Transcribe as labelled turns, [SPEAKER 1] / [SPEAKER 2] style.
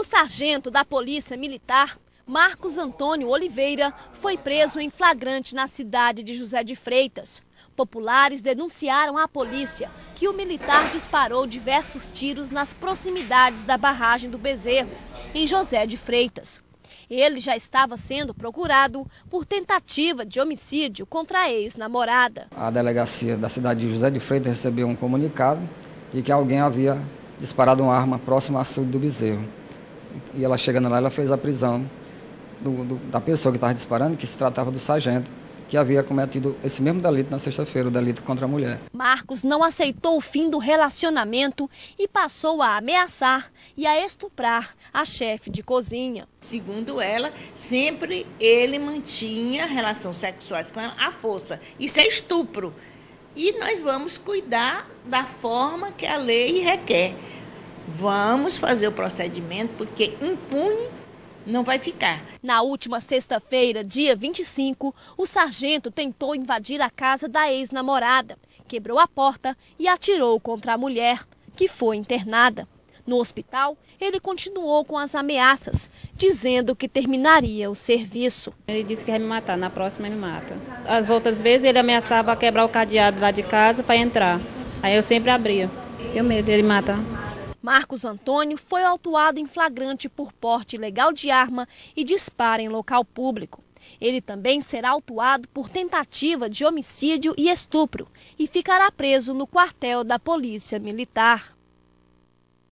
[SPEAKER 1] O sargento da Polícia Militar, Marcos Antônio Oliveira, foi preso em flagrante na cidade de José de Freitas. Populares denunciaram à polícia que o militar disparou diversos tiros nas proximidades da barragem do Bezerro, em José de Freitas. Ele já estava sendo procurado por tentativa de homicídio contra a ex-namorada.
[SPEAKER 2] A delegacia da cidade de José de Freitas recebeu um comunicado de que alguém havia disparado uma arma próxima ao açude do Bezerro. E ela chegando lá, ela fez a prisão do, do, da pessoa que estava disparando, que se tratava do sargento, que havia cometido esse mesmo delito na sexta-feira, o delito contra a mulher.
[SPEAKER 1] Marcos não aceitou o fim do relacionamento e passou a ameaçar e a estuprar a chefe de cozinha.
[SPEAKER 3] Segundo ela, sempre ele mantinha relações sexuais com ela à força. Isso é estupro. E nós vamos cuidar da forma que a lei requer. Vamos fazer o procedimento, porque impune não vai ficar.
[SPEAKER 1] Na última sexta-feira, dia 25, o sargento tentou invadir a casa da ex-namorada, quebrou a porta e atirou contra a mulher, que foi internada. No hospital, ele continuou com as ameaças, dizendo que terminaria o serviço.
[SPEAKER 4] Ele disse que vai me matar, na próxima ele mata. As outras vezes ele ameaçava quebrar o cadeado lá de casa para entrar. Aí eu sempre abria. Tenho medo dele matar.
[SPEAKER 1] Marcos Antônio foi autuado em flagrante por porte ilegal de arma e disparo em local público. Ele também será autuado por tentativa de homicídio e estupro e ficará preso no quartel da Polícia Militar.